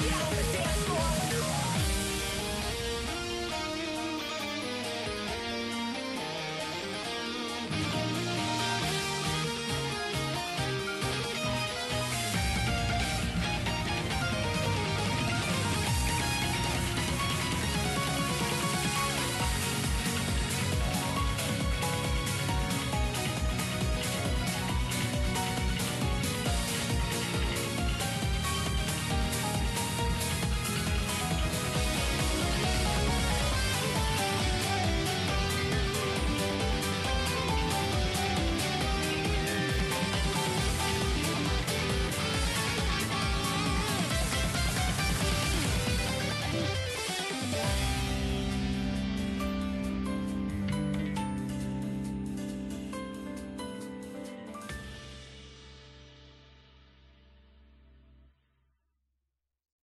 Yeah, on the dance floor.